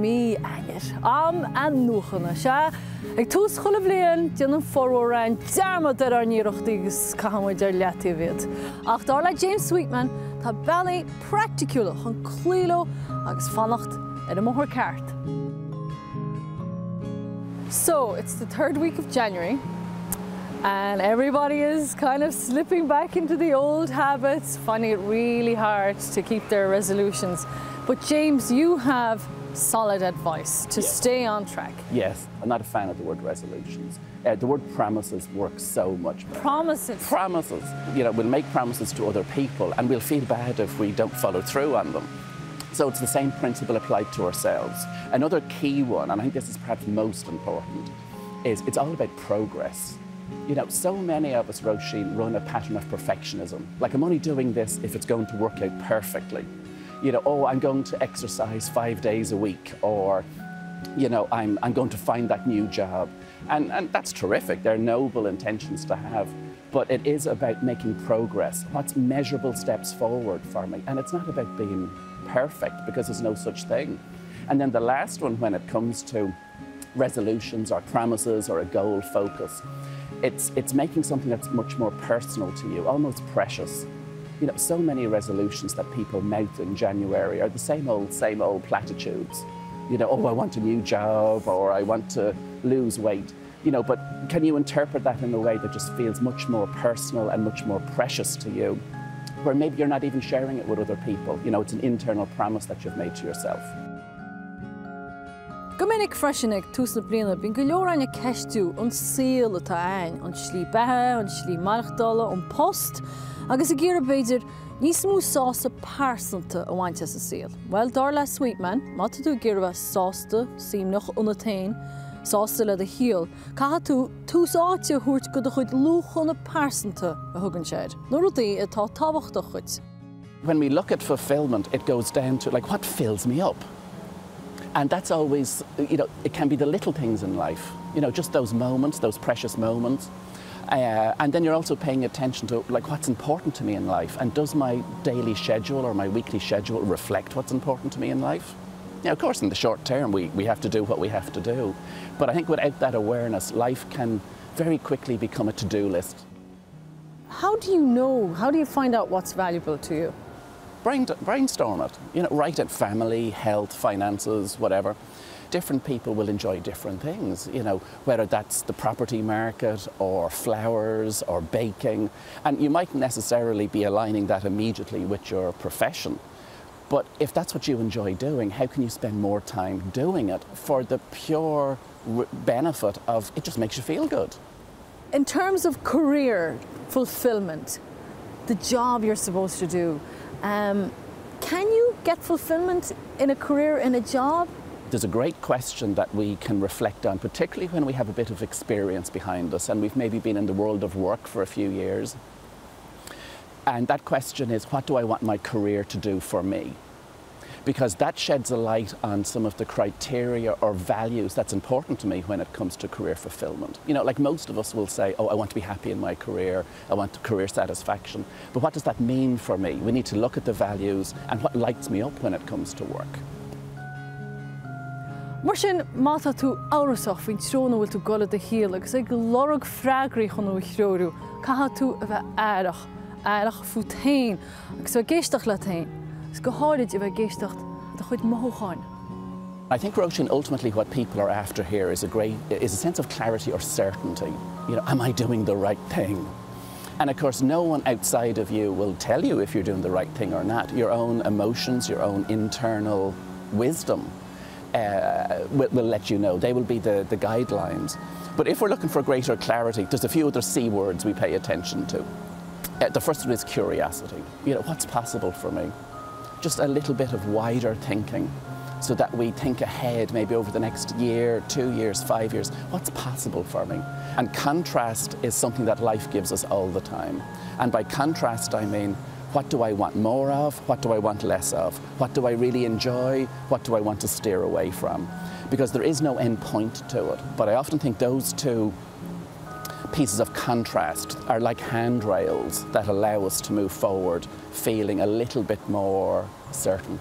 Mí air am an nuchanna se ag tús chola bblion deanam forhrain dearmad ar an níireachtaígus caihamid ar letíhhéad. Ach dá le James Sweetman tá bailí practicúla chun clílo agus fannacht ar a móthir ceart. So it's the third week of January and everybody is kind of slipping back into the old habits, finding it really hard to keep their resolutions. But James, you have solid advice to Yes. stay on track. Yes, I'm not a fan of the word resolutions. Uh, the word promises works so much better. Promises. promises. You know, we'll make promises to other people and we'll feel bad if we don't follow through on them. So it's the same principle applied to ourselves. Another key one, and I think this is perhaps most important, is it's all about progress. You know, so many of us, Roisin, run a pattern of perfectionism. Like, I'm only doing this if it's going to work out perfectly. You know, oh, I'm going to exercise five days a week, or you know, I'm, I'm going to find that new job. And, and that's terrific. They're noble intentions to have. But it is about making progress. What's measurable steps forward for me? And it's not about being perfect because there's no such thing. And then the last one, when it comes to resolutions or promises or a goal focus, it's, it's making something that's much more personal to you, almost precious. You know, so many resolutions that people mouth in January are the same old, same old platitudes. You know, oh, I want a new job or I want to lose weight. You know, but can you interpret that in a way that just feels much more personal and much more precious to you? Where maybe you're not even sharing it with other people. You know, it's an internal promise that you've made to yourself. Gomininic freisinnig túsna bliana bín go leor aine ceistú an síl atá ein an slí bethe, an slí marachdála an post, agus a ggéar a béidir níos mú sásta pásanta a bhainte sa síl. Well dar le Sweetman, má tú ggéirbh sásta sim nach unatain, sásta le a híal, Ca tú túsáte thuirt go a chuid lúchanna pásanta a thugann séid. Nuair í atá tábhachtta chuid. When we look at fulfillment, it goes down to like what fills me up. And that's always, you know, it can be the little things in life, you know, just those moments, those precious moments. Uh, and then you're also paying attention to like what's important to me in life and does my daily schedule or my weekly schedule reflect what's important to me in life? Now, of course, in the short term, we, we have to do what we have to do. But I think without that awareness, life can very quickly become a to do list. How do you know, how do you find out what's valuable to you? Brain, brainstorm it. You know, write it family, health, finances, whatever. Different people will enjoy different things, you know, whether that's the property market or flowers or baking. And you might necessarily be aligning that immediately with your profession. But if that's what you enjoy doing, how can you spend more time doing it for the pure benefit of it just makes you feel good? In terms of career fulfillment, the job you're supposed to do, um, can you get fulfillment in a career, in a job? There's a great question that we can reflect on, particularly when we have a bit of experience behind us and we've maybe been in the world of work for a few years. And that question is what do I want my career to do for me? Because that sheds a light on some of the criteria or values that's important to me when it comes to career fulfillment. You know, like most of us will say, oh, I want to be happy in my career, I want career satisfaction. But what does that mean for me? We need to look at the values and what lights me up when it comes to work. Mar sin mátha tú bhfuil tú gola a híal, agus ag lorug freigraí chun chreú, Caha tú a bheith éireach éireach fu tain, agus le i géistecht chuid. I think, Roisin, ultimately what people are after here is a great is a sense of clarity or certainty. You know, am I doing the right thing? And of course, no one outside of you will tell you if you're doing the right thing or not. Your own emotions, your own internal wisdom uh, will, will let you know. They will be the, the guidelines. But if we're looking for greater clarity, there's a few other C words we pay attention to. Uh, the first one is curiosity. You know, what's possible for me? Just a little bit of wider thinking so that we think ahead maybe over the next year, two years, five years, what's possible for me? And contrast is something that life gives us all the time. And by contrast, I mean, what do I want more of? What do I want less of? What do I really enjoy? What do I want to steer away from? Because there is no end point to it. But I often think those two pieces of contrast are like handrails that allow us to move forward feeling a little bit more certain.